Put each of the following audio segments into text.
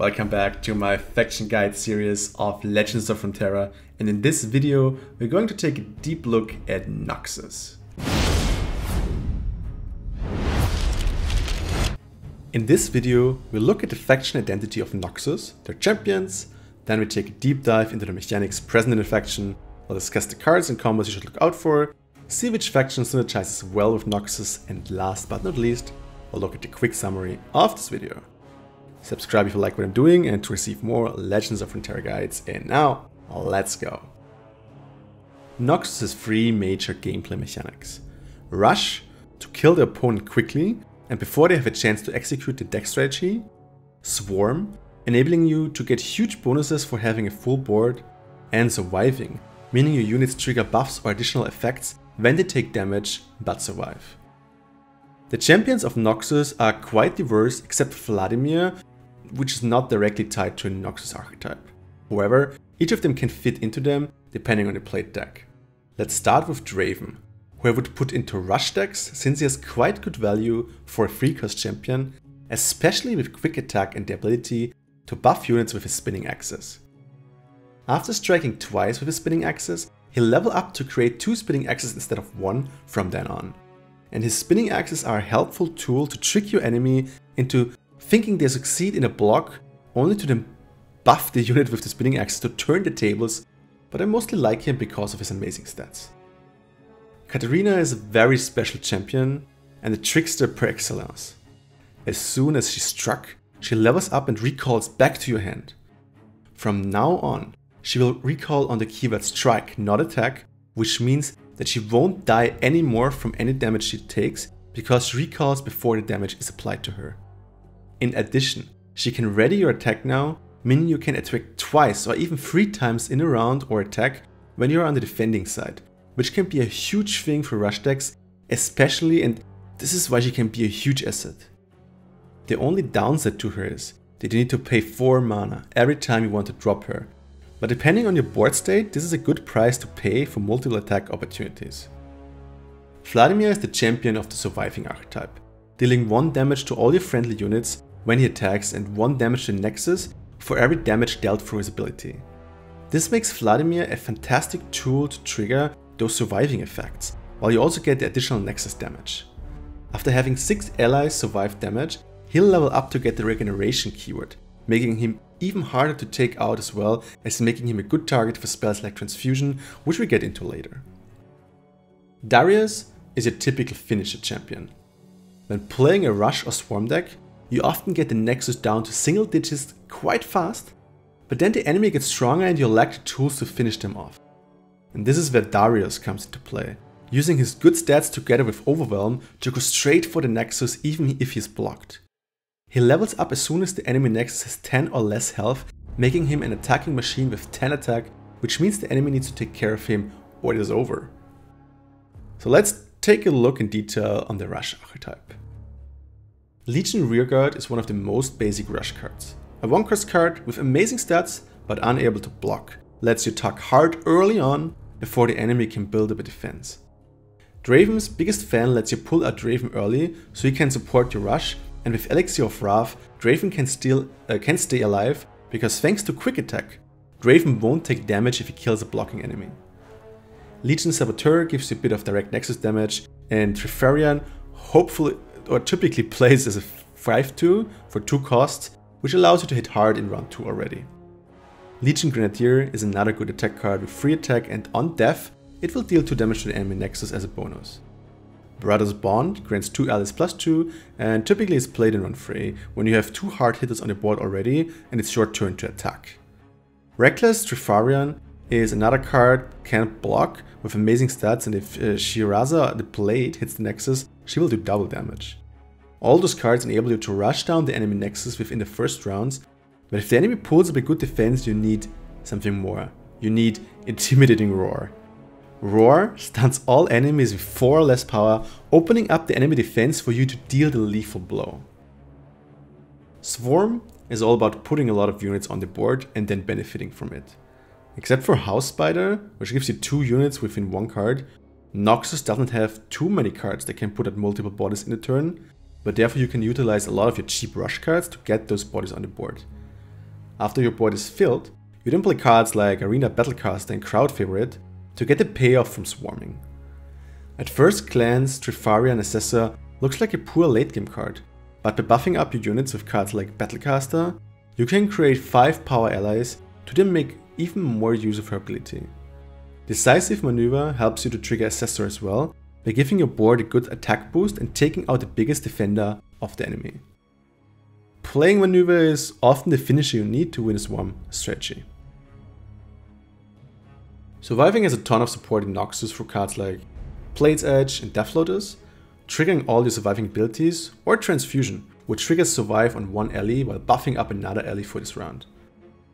Welcome back to my faction guide series of Legends of Runeterra and in this video we're going to take a deep look at Noxus. In this video we'll look at the faction identity of Noxus, their champions, then we take a deep dive into the mechanics present in the faction, we'll discuss the cards and combos you should look out for, see which faction synergizes well with Noxus and last but not least we'll look at the quick summary of this video. Subscribe if you like what I'm doing and to receive more Legends of Runeterra guides. And now, let's go. Noxus has three major gameplay mechanics. Rush, to kill the opponent quickly and before they have a chance to execute the deck strategy. Swarm, enabling you to get huge bonuses for having a full board. And Surviving, meaning your units trigger buffs or additional effects when they take damage but survive. The champions of Noxus are quite diverse except Vladimir, which is not directly tied to a Noxus archetype. However, each of them can fit into them depending on the played deck. Let's start with Draven, who I would put into rush decks since he has quite good value for a free cost champion, especially with quick attack and the ability to buff units with his spinning axes. After striking twice with his spinning axes, he'll level up to create two spinning axes instead of one from then on. And his spinning axes are a helpful tool to trick your enemy into thinking they succeed in a block, only to then buff the unit with the spinning axe to turn the tables, but I mostly like him because of his amazing stats. Katarina is a very special champion and a trickster per excellence. As soon as she struck, she levels up and recalls back to your hand. From now on, she will recall on the keyword strike, not attack, which means that she won't die anymore from any damage she takes because she recalls before the damage is applied to her. In addition, she can ready your attack now, meaning you can attack twice or even three times in a round or attack when you're on the defending side, which can be a huge thing for rush decks, especially and this is why she can be a huge asset. The only downside to her is that you need to pay 4 mana every time you want to drop her, but depending on your board state, this is a good price to pay for multiple attack opportunities. Vladimir is the champion of the surviving archetype, dealing 1 damage to all your friendly units when he attacks and 1 damage to Nexus for every damage dealt through his ability. This makes Vladimir a fantastic tool to trigger those surviving effects, while you also get the additional Nexus damage. After having 6 allies survive damage, he'll level up to get the regeneration keyword, making him even harder to take out as well as making him a good target for spells like Transfusion, which we get into later. Darius is your typical finisher champion. When playing a rush or swarm deck, you often get the nexus down to single digits quite fast, but then the enemy gets stronger and you lack the tools to finish them off. And this is where Darius comes into play, using his good stats together with Overwhelm to go straight for the nexus even if he's blocked. He levels up as soon as the enemy nexus has 10 or less health, making him an attacking machine with 10 attack, which means the enemy needs to take care of him or it is over. So let's take a look in detail on the Rush archetype. Legion Rearguard is one of the most basic rush cards. A one cost card with amazing stats but unable to block, lets you tuck hard early on before the enemy can build up a defense. Draven's biggest fan lets you pull out Draven early so he can support your rush and with Elixir of Wrath, Draven can, still, uh, can stay alive because thanks to quick attack, Draven won't take damage if he kills a blocking enemy. Legion Saboteur gives you a bit of direct nexus damage and Trifarian hopefully or typically plays as a 5-2 for 2 costs, which allows you to hit hard in round 2 already. Legion Grenadier is another good attack card with free attack and on death, it will deal 2 damage to the enemy nexus as a bonus. Brothers Bond grants 2 allies plus 2 and typically is played in round 3 when you have 2 hard hitters on the board already and it's your turn to attack. Reckless Trifarian is another card can't block with amazing stats and if uh, Shiraza the blade hits the nexus, she will do double damage. All those cards enable you to rush down the enemy nexus within the first rounds, but if the enemy pulls up a good defense, you need something more. You need Intimidating Roar. Roar stuns all enemies with 4 or less power, opening up the enemy defense for you to deal the lethal blow. Swarm is all about putting a lot of units on the board and then benefiting from it. Except for House Spider, which gives you 2 units within 1 card, Noxus doesn't have too many cards that can put at multiple bodies in a turn, but therefore you can utilize a lot of your cheap rush cards to get those bodies on the board. after your board is filled, you then play cards like Arena Battlecaster and Crowd Favorite to get the payoff from swarming. At first glance, Trifarian Assessor looks like a poor late game card, but by buffing up your units with cards like Battlecaster, you can create 5 power allies to then make even more use of her ability. Decisive Maneuver helps you to trigger Assessor as well, by giving your board a good attack boost and taking out the biggest defender of the enemy. Playing Maneuver is often the finisher you need to win a Swarm strategy. Surviving has a ton of support in Noxus for cards like Blade's Edge and Death Lotus, triggering all your surviving abilities, or Transfusion, which triggers survive on one ally while buffing up another ally for this round.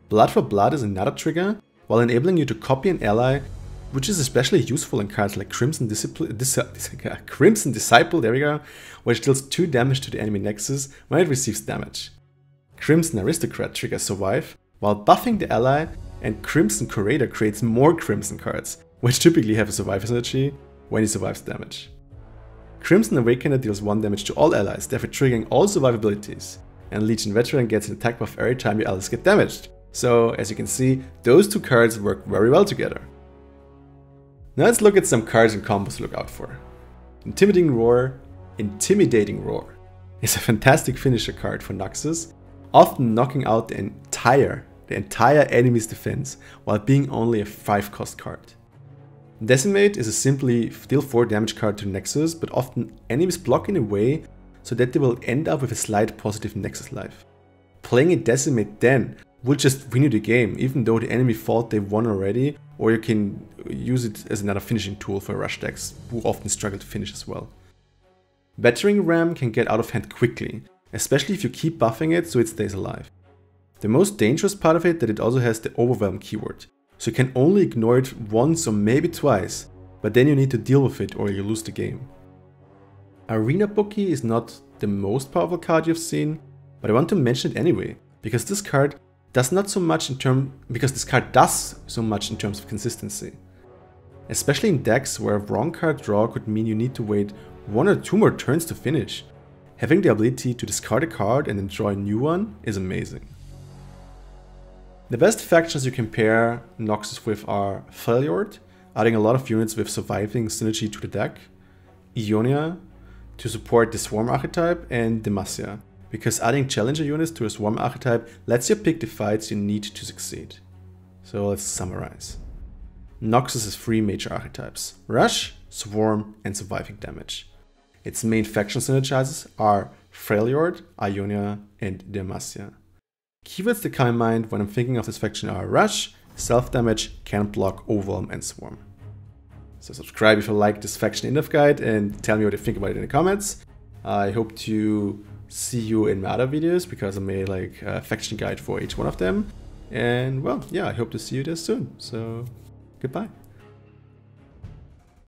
Blood for Blood is another trigger, while enabling you to copy an ally, which is especially useful in cards like Crimson, Disciple, Dis Crimson Disciple, there we go, which deals 2 damage to the enemy nexus when it receives damage. Crimson Aristocrat triggers Survive, while buffing the ally, and Crimson Curator creates more Crimson cards, which typically have a Survive synergy when he survives damage. Crimson Awakener deals 1 damage to all allies, therefore triggering all survive abilities, and Legion Veteran gets an attack buff every time your allies get damaged. So, as you can see, those two cards work very well together. Now let's look at some cards and combos to look out for. Intimidating Roar, Intimidating Roar is a fantastic finisher card for Noxus, often knocking out the entire, the entire enemy's defense while being only a 5 cost card. Decimate is a simply deal 4 damage card to Nexus, but often enemies block in a way so that they will end up with a slight positive Nexus life. Playing a Decimate then will just win you the game, even though the enemy thought they won already, or you can use it as another finishing tool for rush decks, who often struggle to finish as well. Battering Ram can get out of hand quickly, especially if you keep buffing it so it stays alive. The most dangerous part of it that it also has the overwhelm keyword, so you can only ignore it once or maybe twice, but then you need to deal with it or you lose the game. Arena Bookie is not the most powerful card you've seen, but I want to mention it anyway, because this card does not so much in term because this card does so much in terms of consistency. Especially in decks where a wrong card draw could mean you need to wait one or two more turns to finish. Having the ability to discard a card and then draw a new one is amazing. The best factions you can pair Noxus with are Freljord, adding a lot of units with surviving synergy to the deck, Ionia, to support the Swarm archetype, and Demacia, because adding Challenger units to a Swarm archetype lets you pick the fights you need to succeed. So let's summarize. Noxus has three major archetypes, Rush, Swarm, and Surviving Damage. Its main faction synergizers are Freljord, Ionia, and Demacia. Keywords that come in mind when I'm thinking of this faction are Rush, Self-Damage, Can't Block, Overwhelm, and Swarm. So subscribe if you like this faction in-depth guide and tell me what you think about it in the comments. I hope to see you in my other videos because I made like a faction guide for each one of them. And well, yeah, I hope to see you there soon. So goodbye.